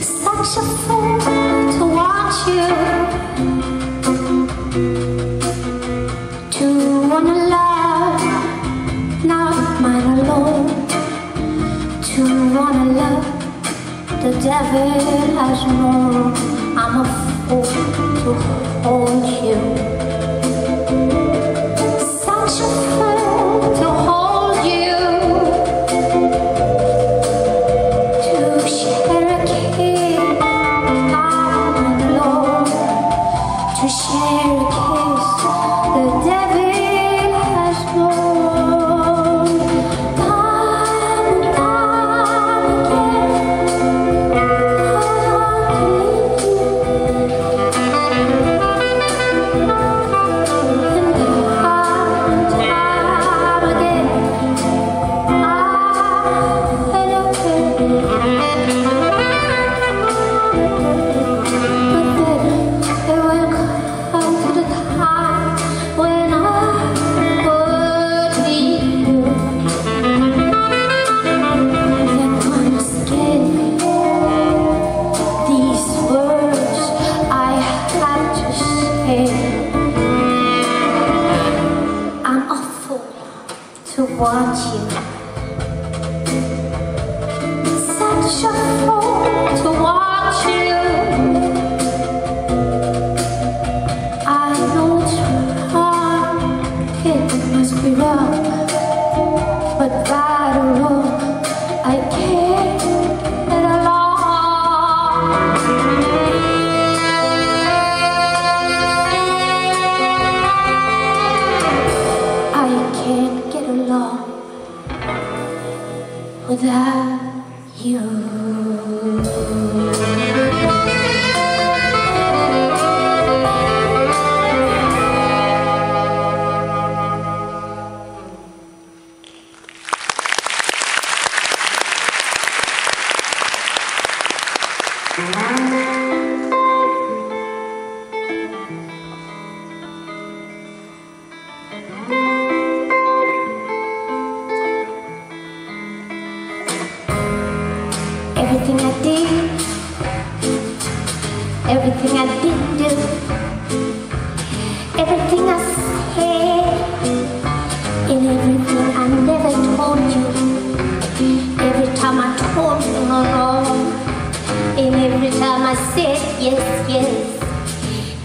Such a fool to watch you. To wanna love, not mine alone. To wanna love, the devil has known I'm a fool to hold you. I said yes, yes.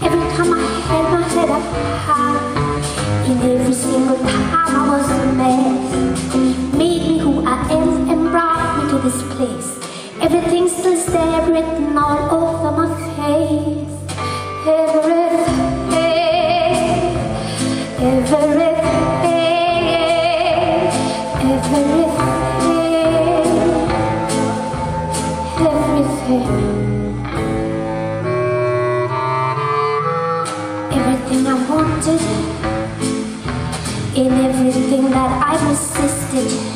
Every time I had my head up high, in every single time I was a mess. Made me who I am and brought me to this place. Everything still there written all over my face. Everything. Everything. had, I persisted.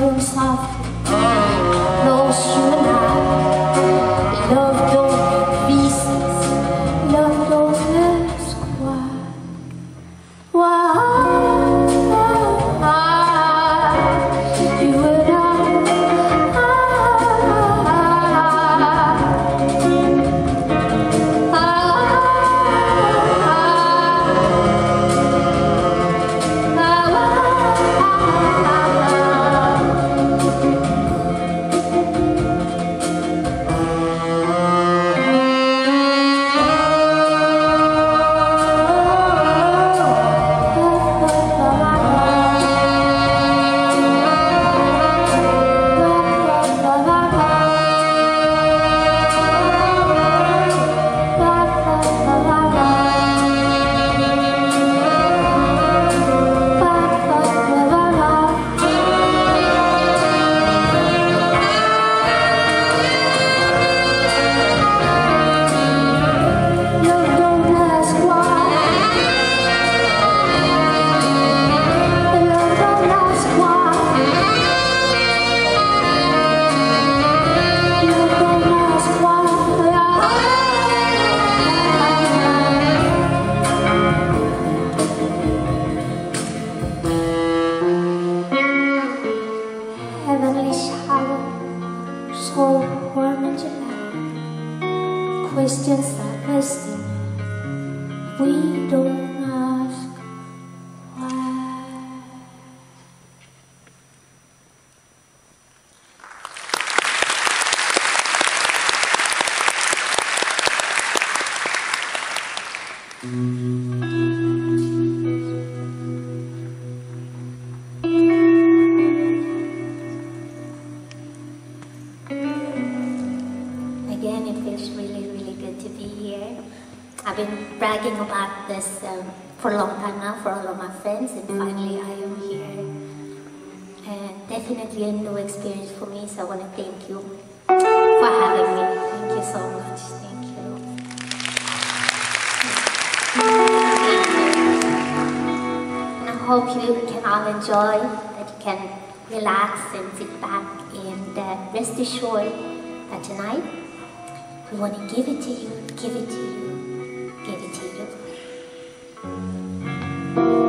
so soft. tonight. We want to give it to you, give it to you, give it to you.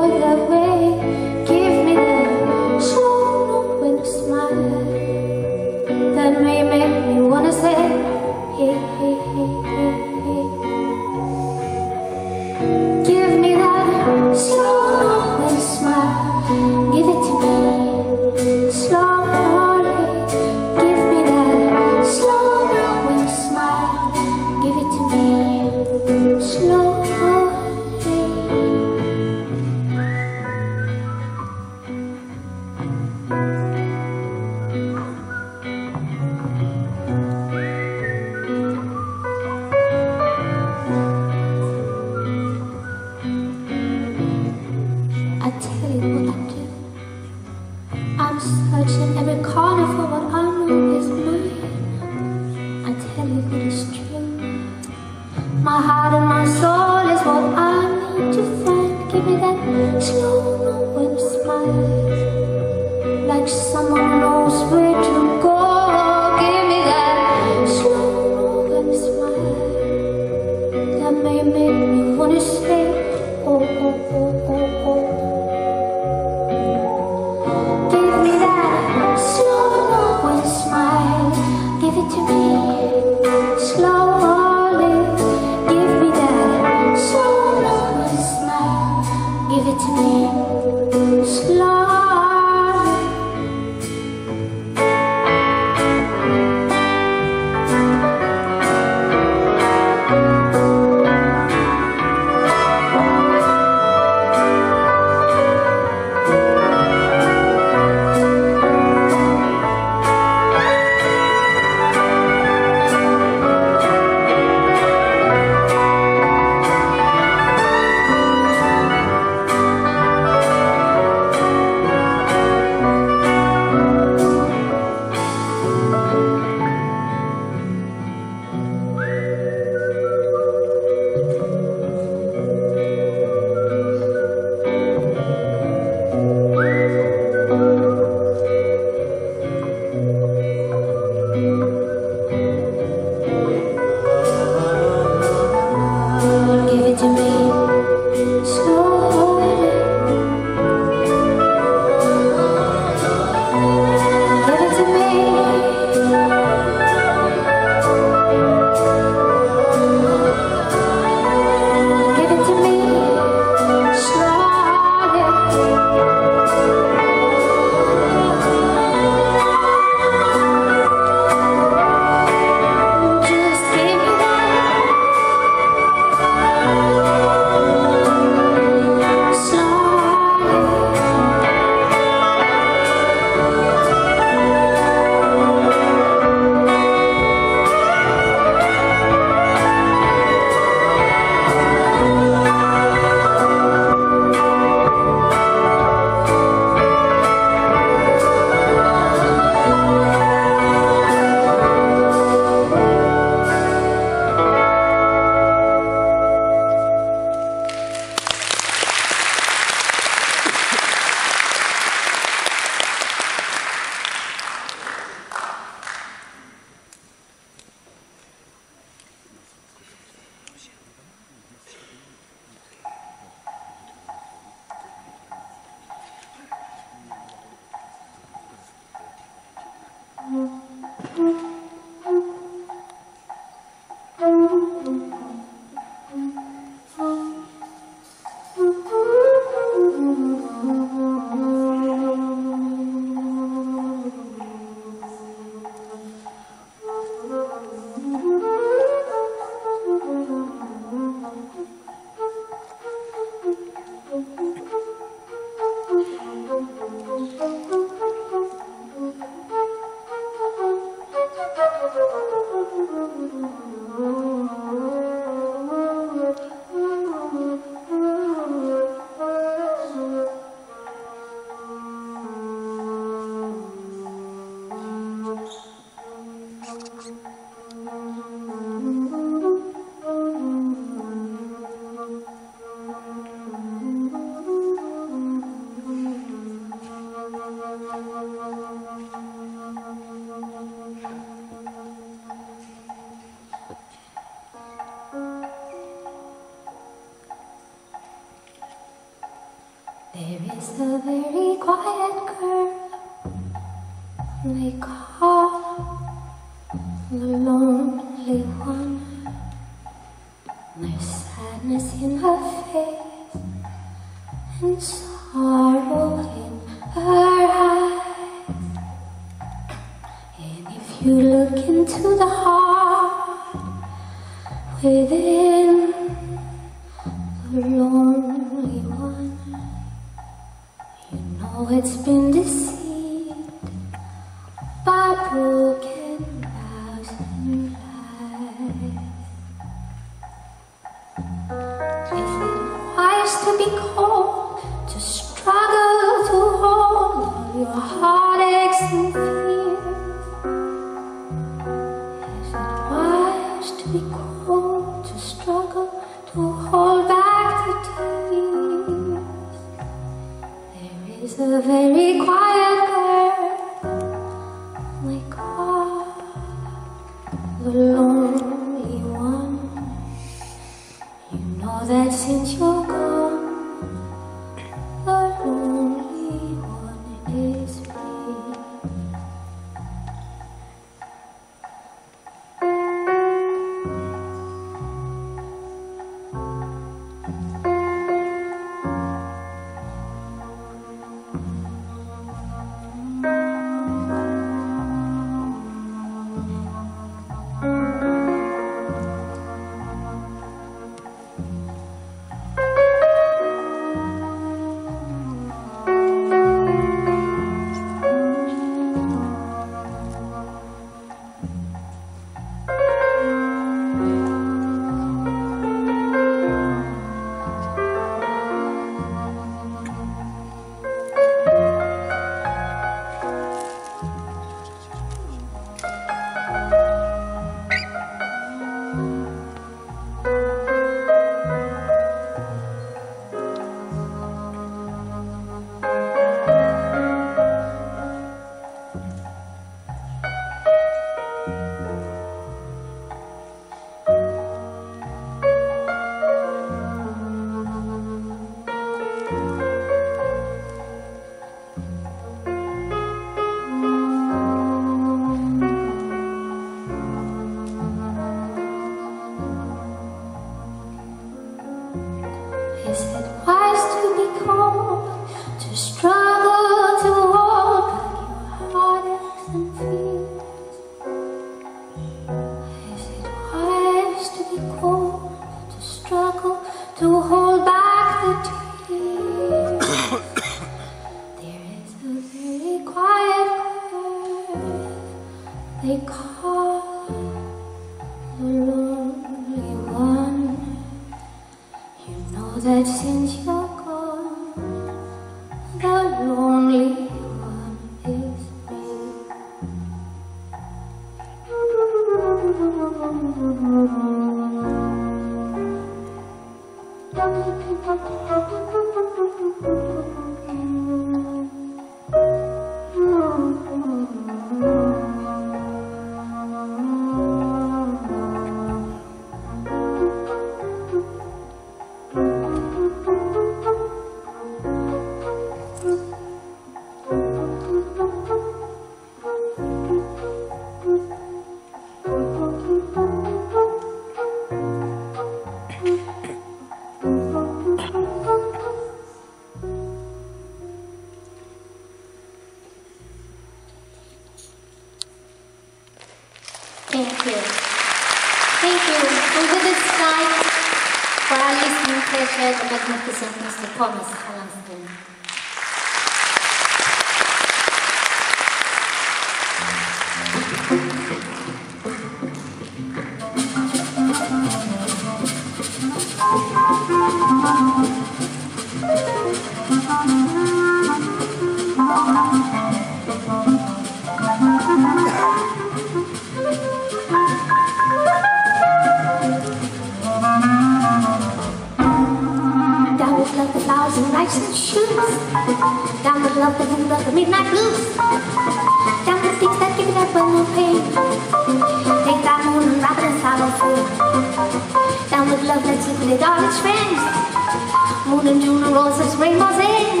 Moon and June roses, rainbows in.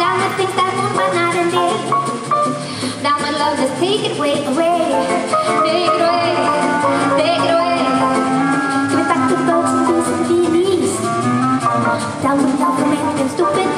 Down the think that move by night and day. Now my love, just take it away, away. Take it away, take it away. Give it back to birds and bees and bees. Down with love, and stupid.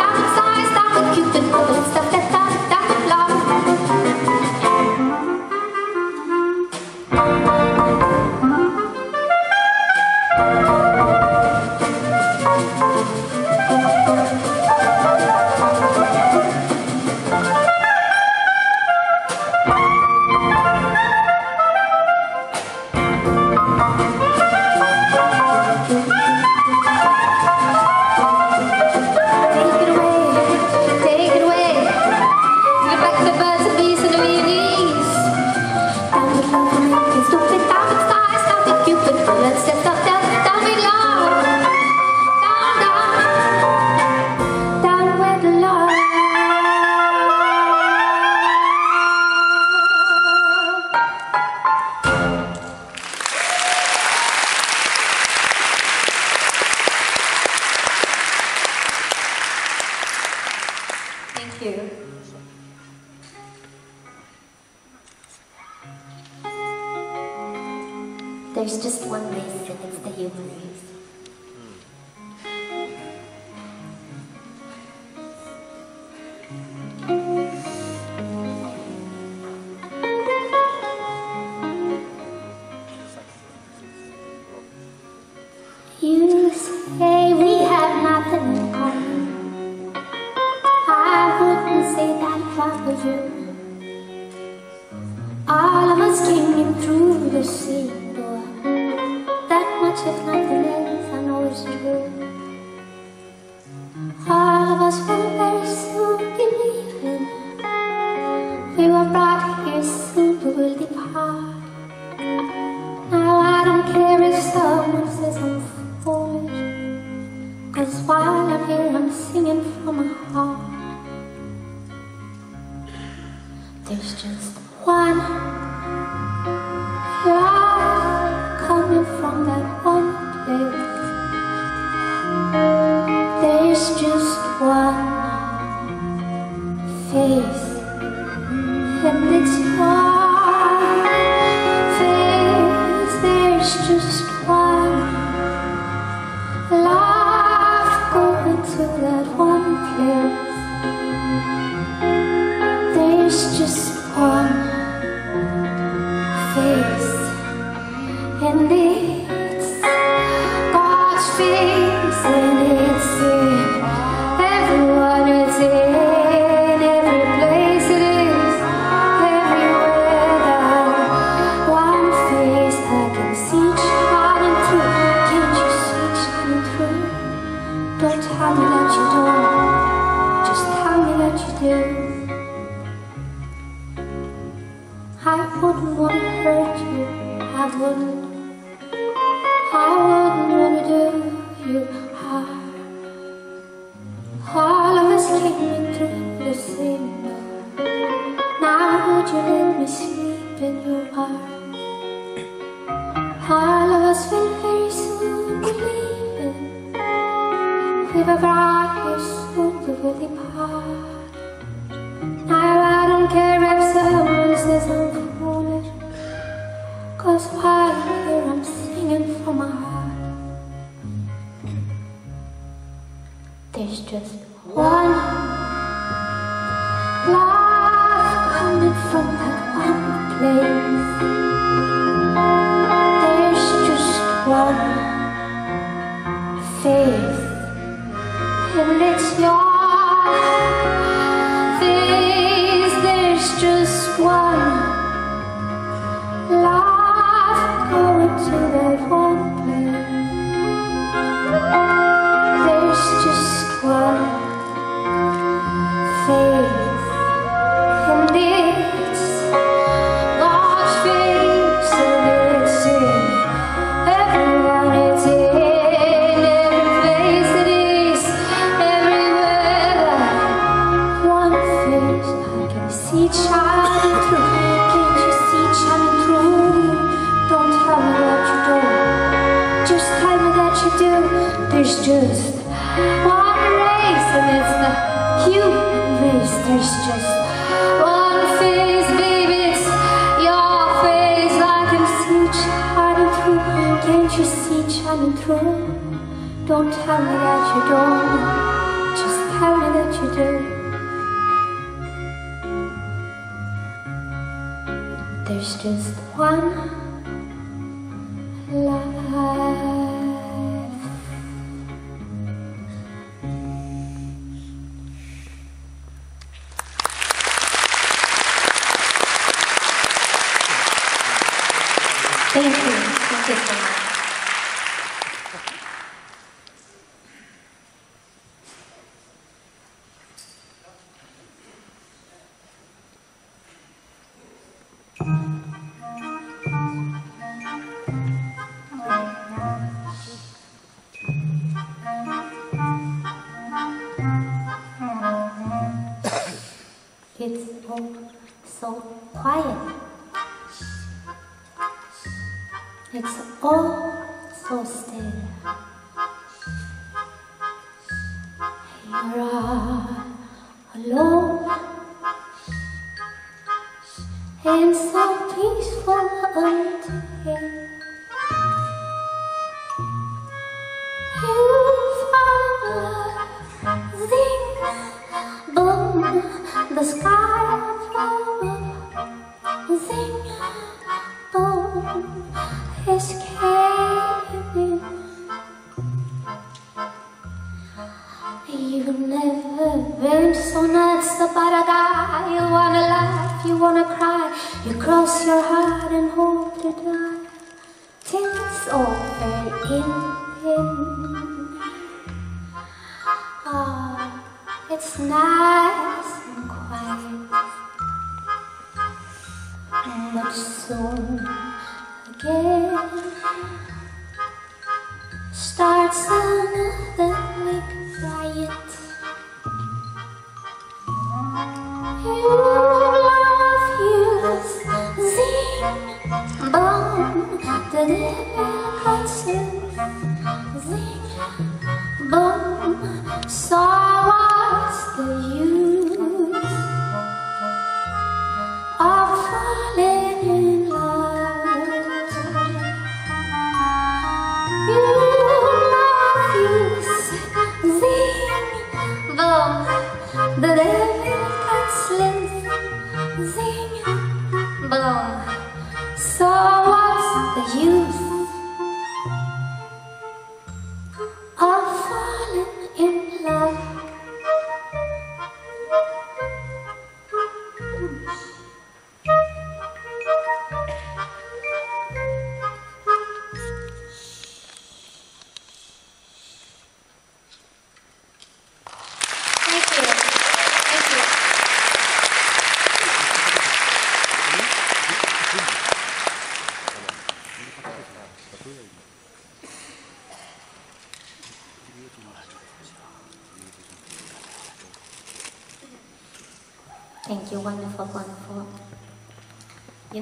you do. There's just one.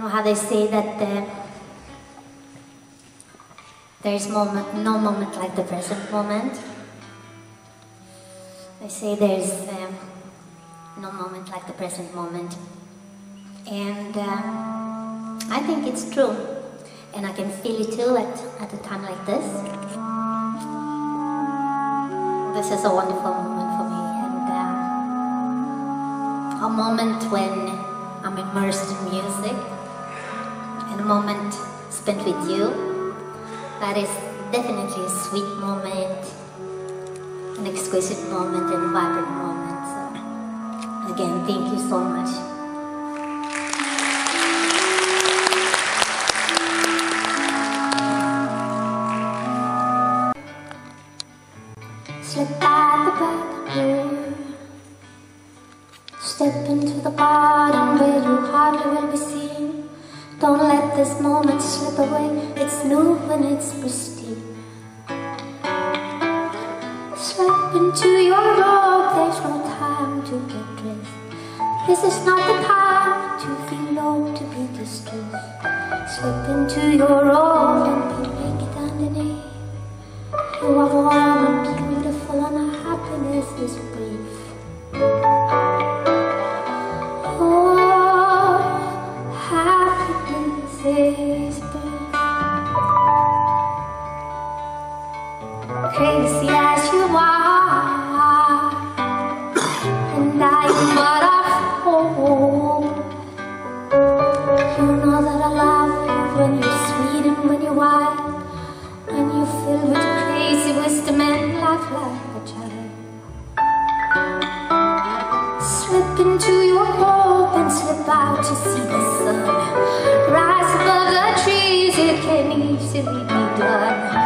know how they say that uh, there's moment, no moment like the present moment. They say there's um, no moment like the present moment. And uh, I think it's true. And I can feel it too at, at a time like this. This is a wonderful moment for me. And uh, a moment when I'm immersed in music moment spent with you. That is definitely a sweet moment, an exquisite moment, and vibrant moment. So, again, thank you so much. your home and slip out to see the sun. Rise above the trees, it can easily be done.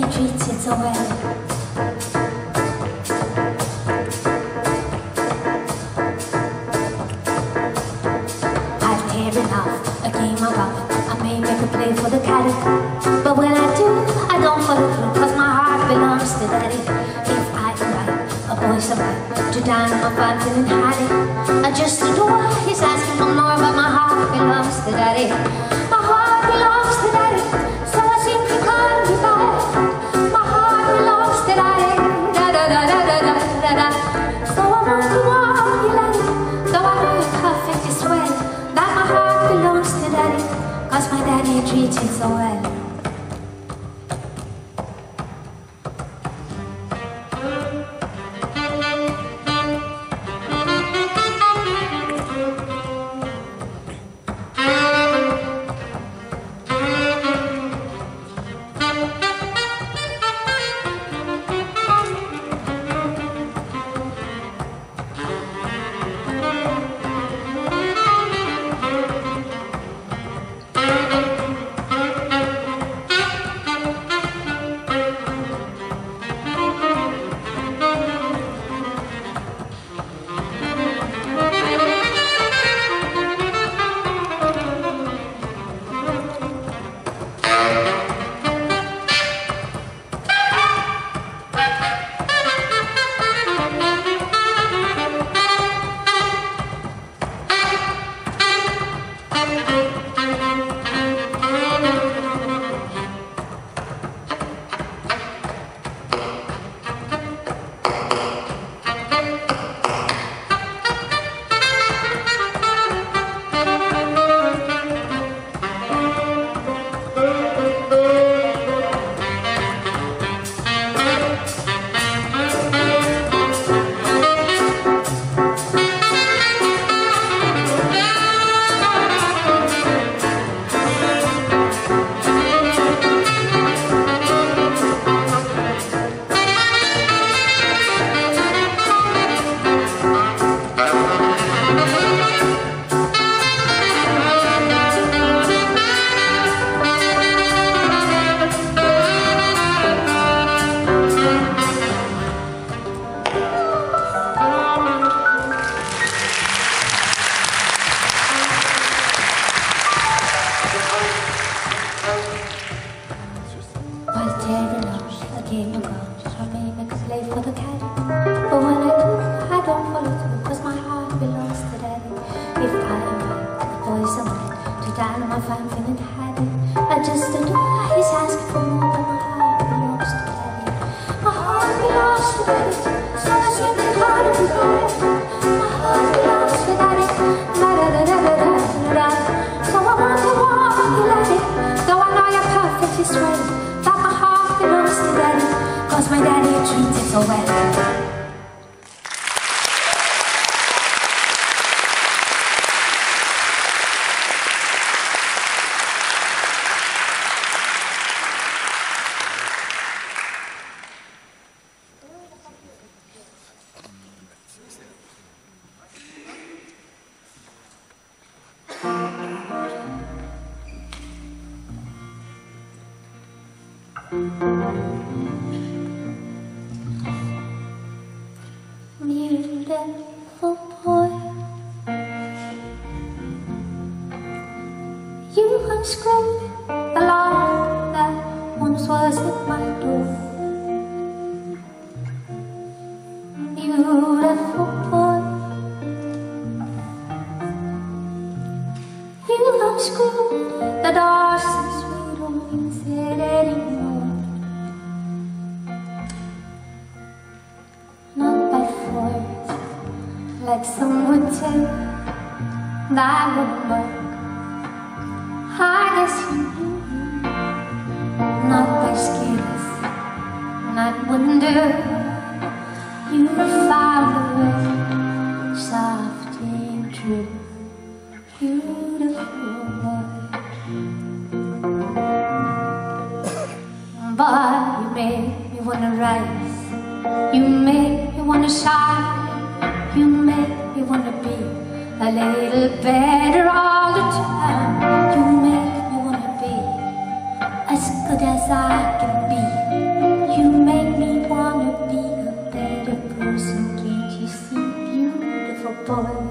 treated so well. Boy?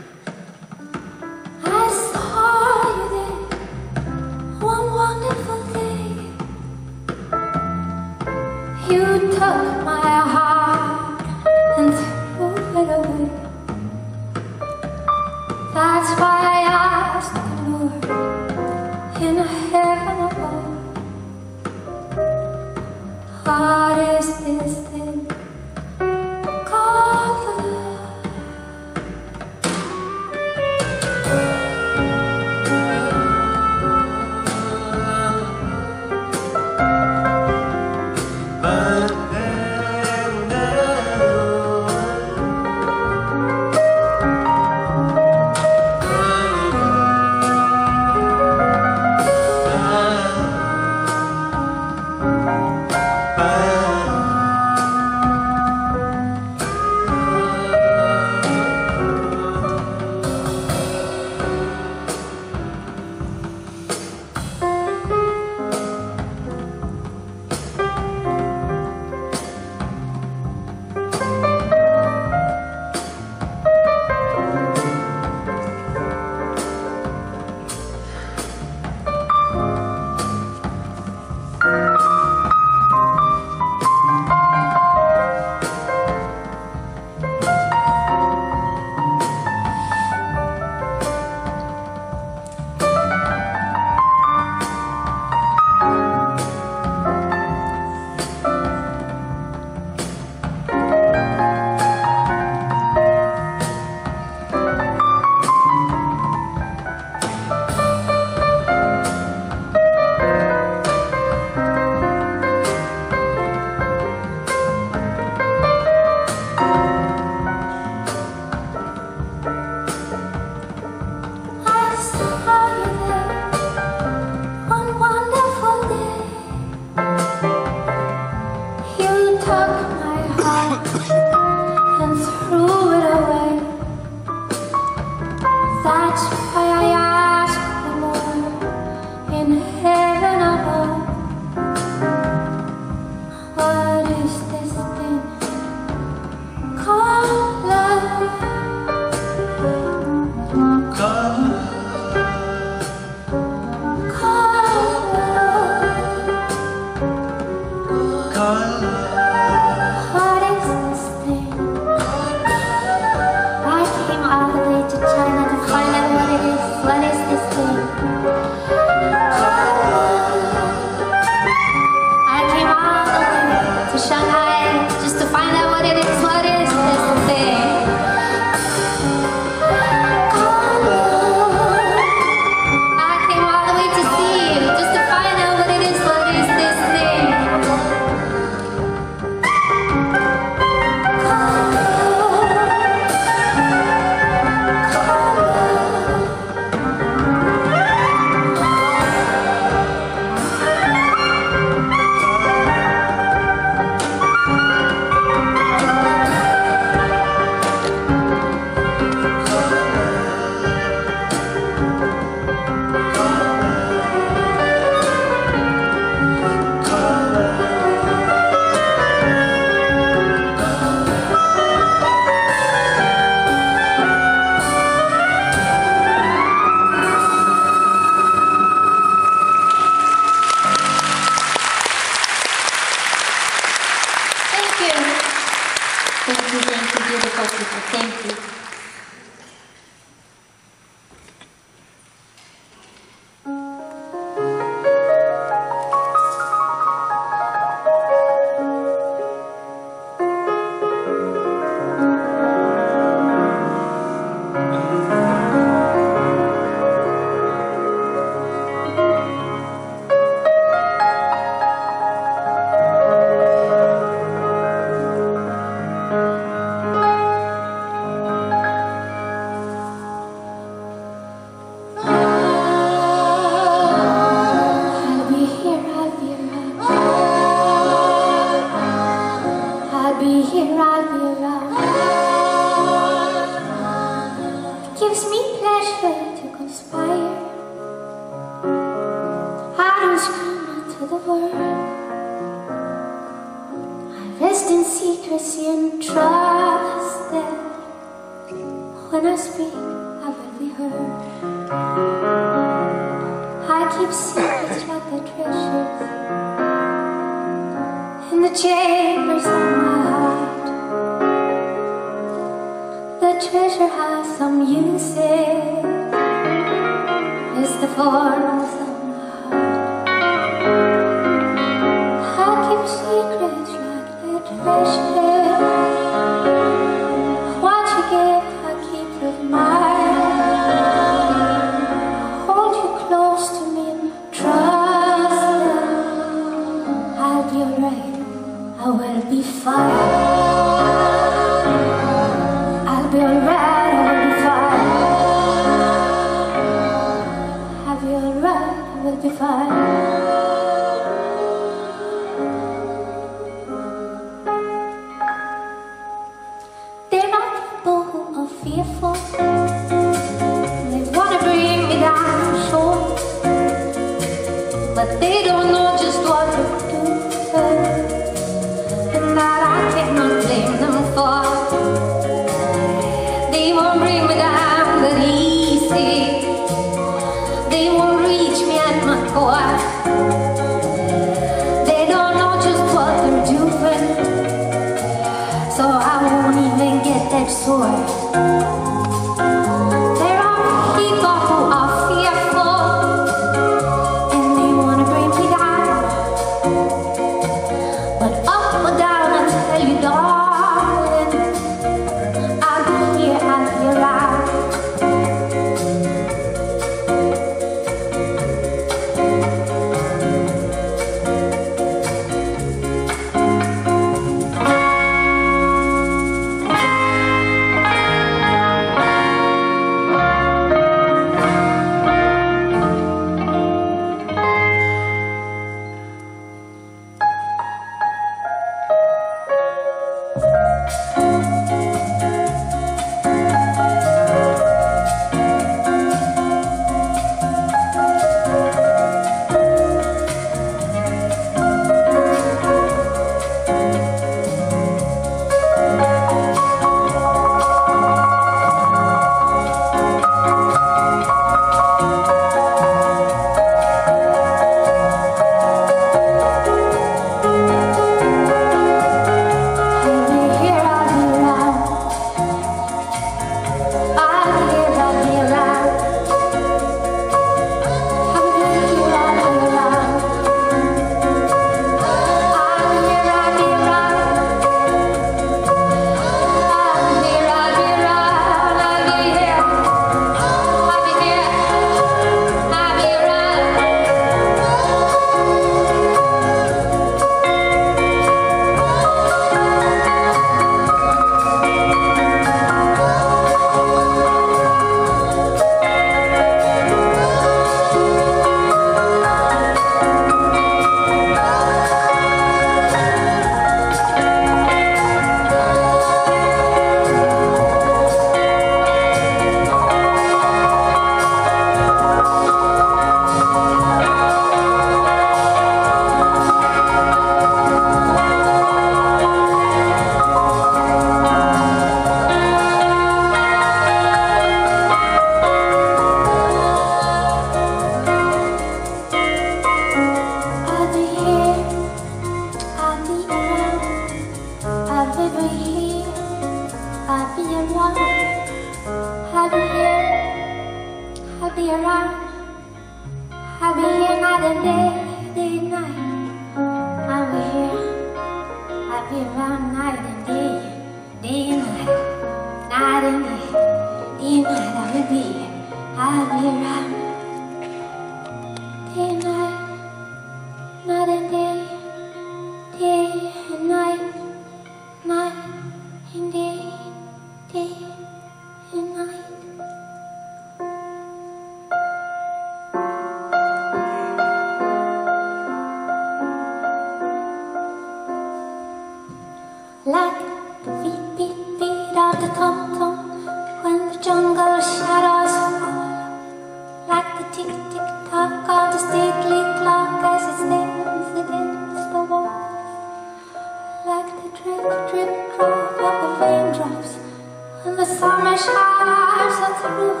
samen schaars dat vroeg.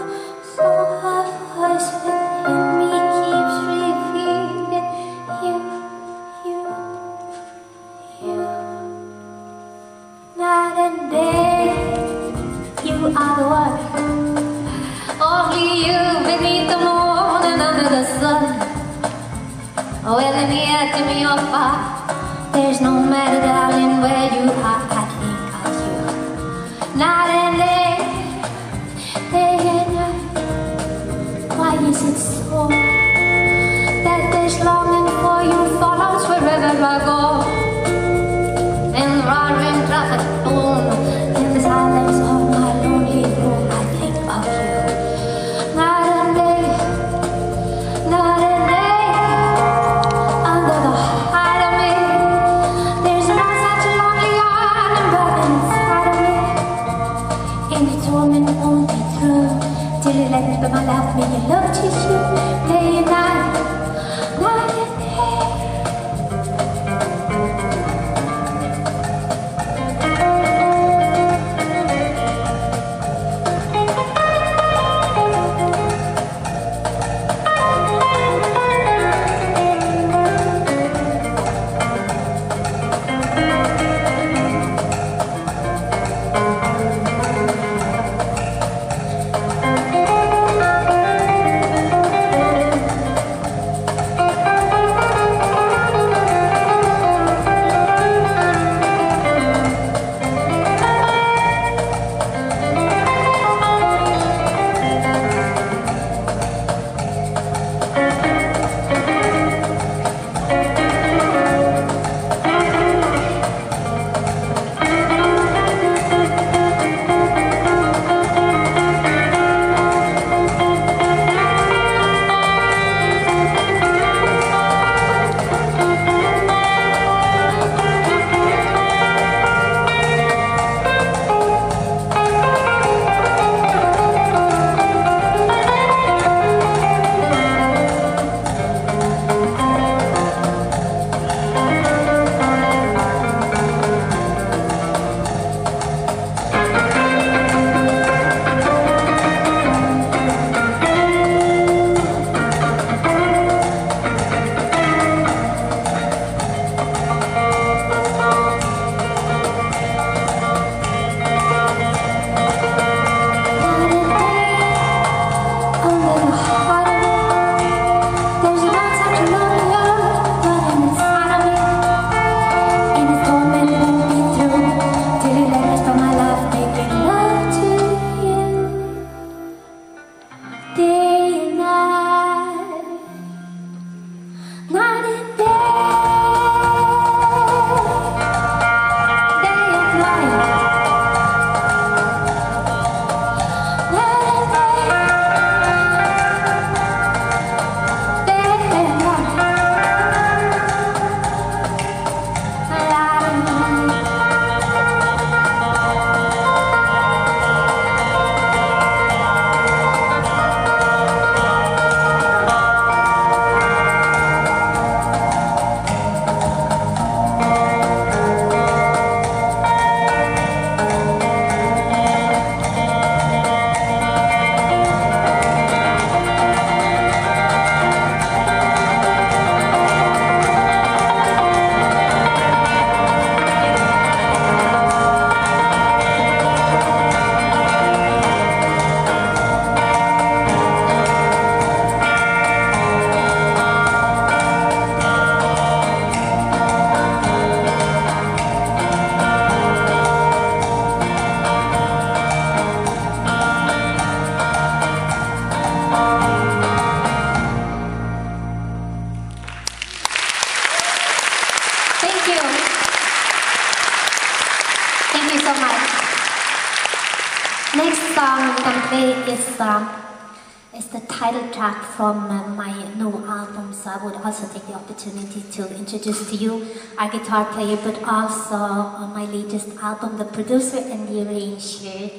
Introduce to you our guitar player, but also on my latest album, the producer and the arranger,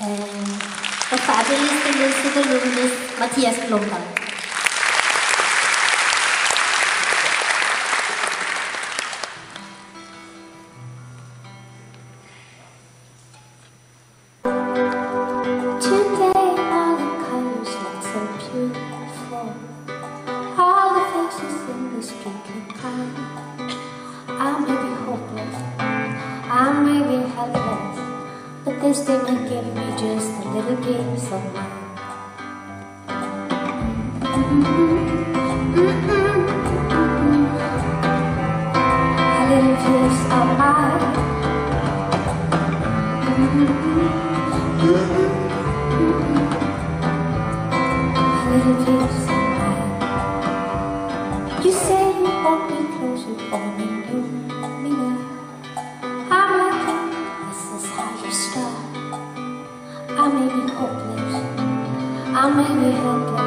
and the fabulous, the luminous Mattias Blomdahl. Cause they might give me just a little glimpse of mine mm mine I may be happy.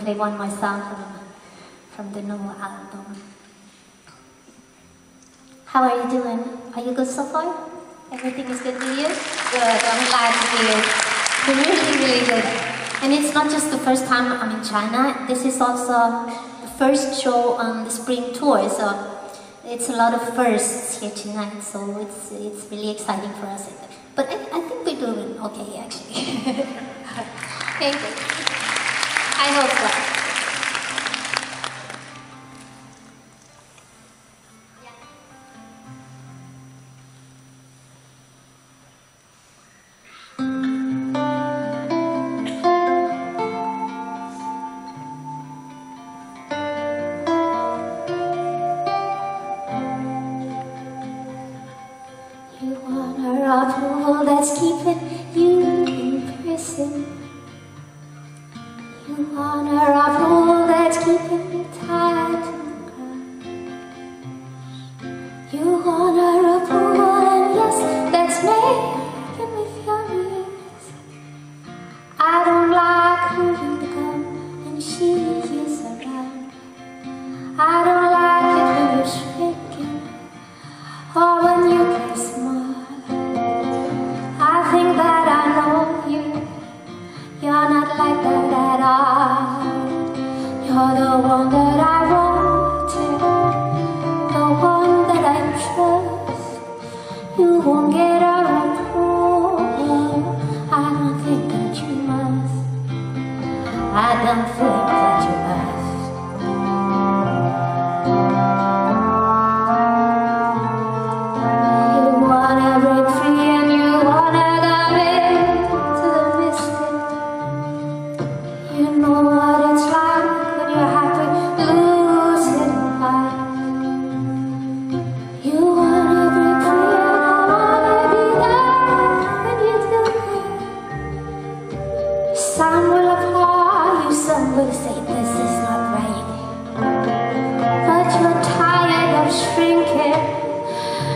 play one myself from, from the new album. How are you doing? Are you good so far? Everything is good with you? Good, I'm glad to hear. Really, really good. And it's not just the first time I'm in China, this is also the first show on the spring tour, so it's a lot of firsts here tonight, so it's, it's really exciting for us. But I, I think we're doing okay, actually. Thank you. I hope so.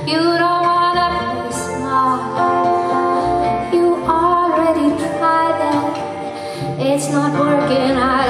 You don't wanna be smart. You already tried. It's not working at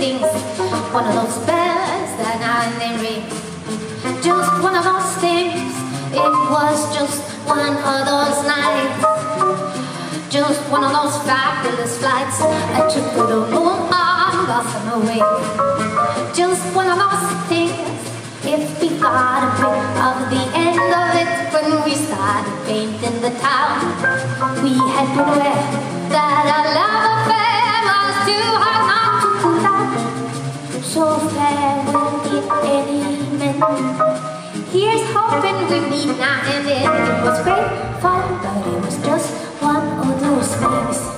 things, one of those bells that I they ring. Just one of those things. It was just one of those nights, just one of those fabulous flights. I took to the moon and blossom away. Just one of those things. If we got a bit of the end of it when we started painting the town, we had to aware that our love Here's hoping we meet now and. It was great fun, but it was just one of those things.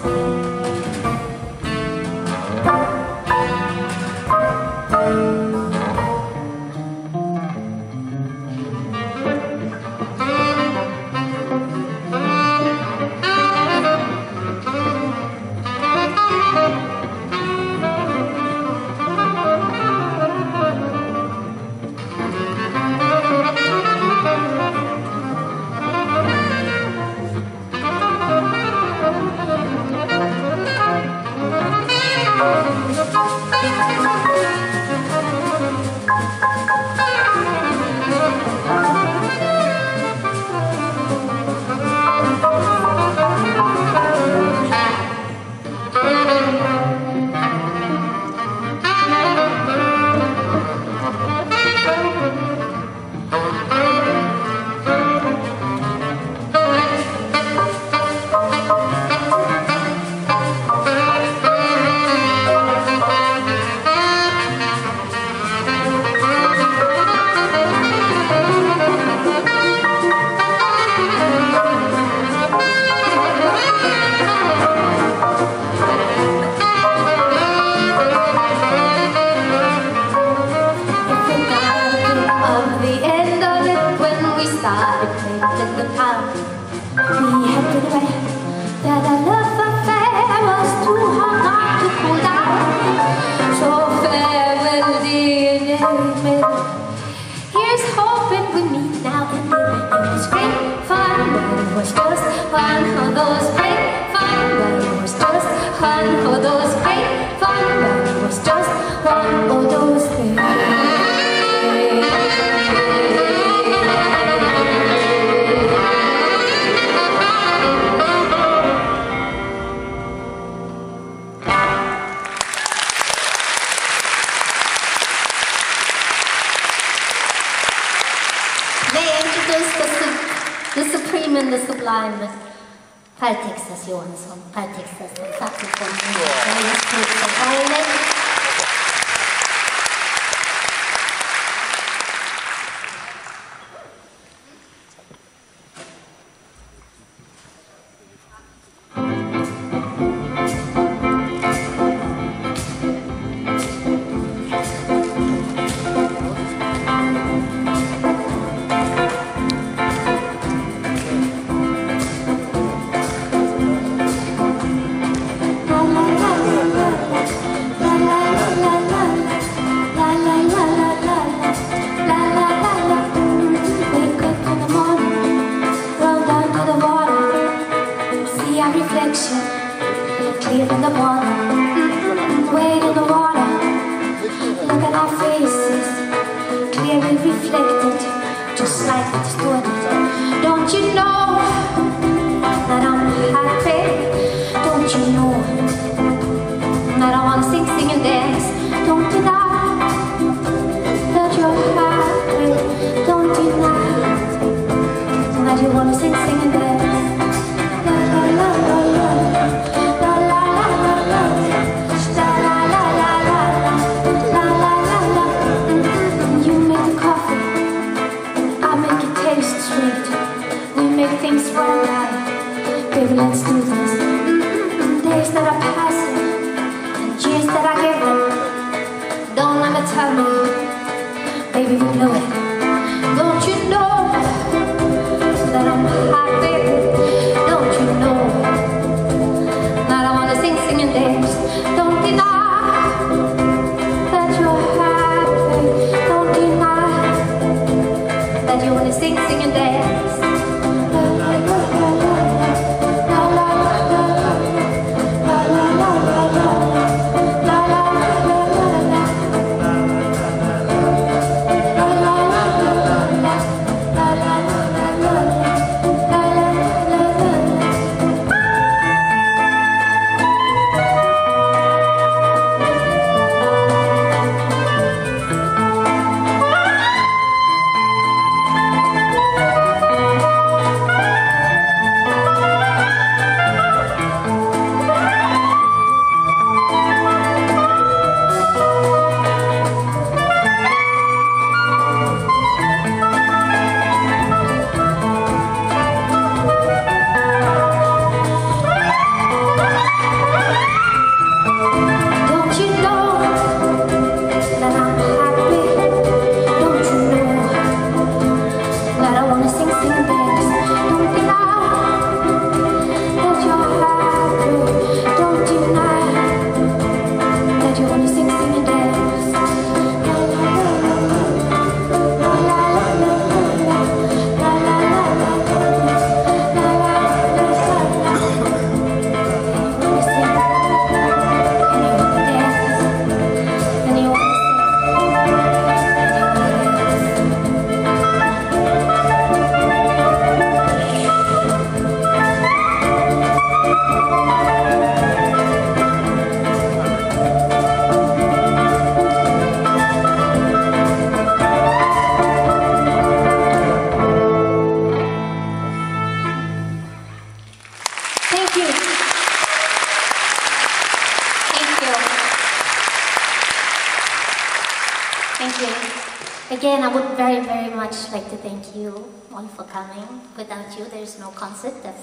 Texas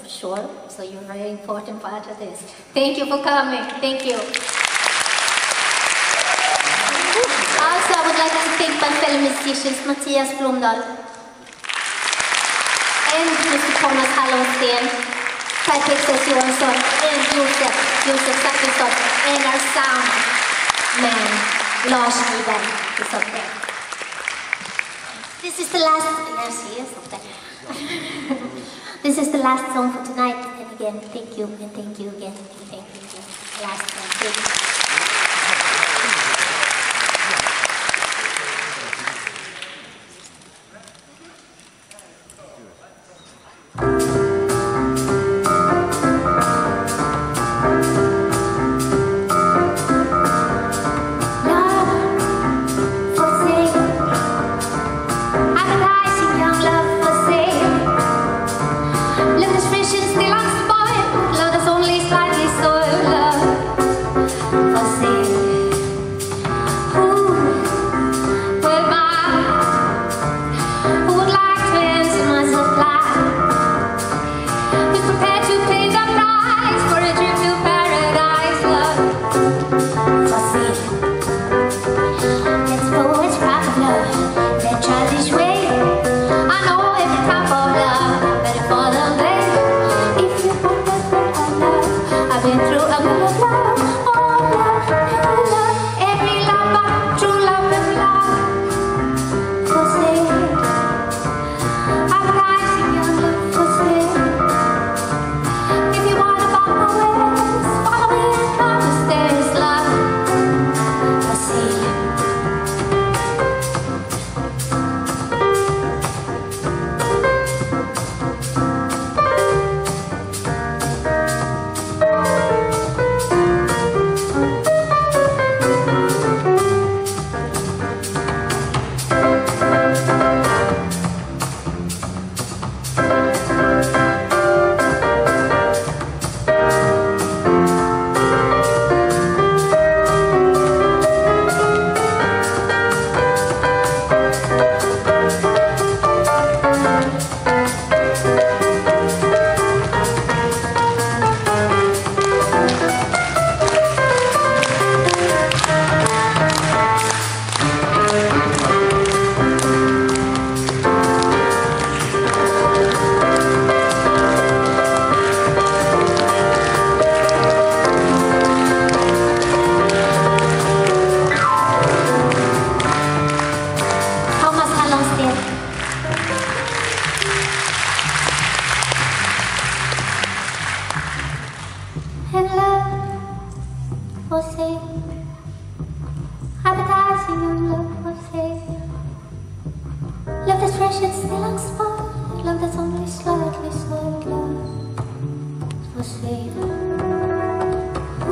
Johansson, Per Texas saxofon. Thank you for coming. Thank you. Also, I would like to thank fellow musicians, Mattias Blomdahl, and Mr. Thomas Hallonsten, Patrick Johansson, and Josef, Josef Zachrisson, and our sound man, Lars Nyberg, is up there. This is the last. Yes, yes, This is the last song for tonight. And again, thank you and thank you again. Thank you. Last one.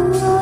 Oh,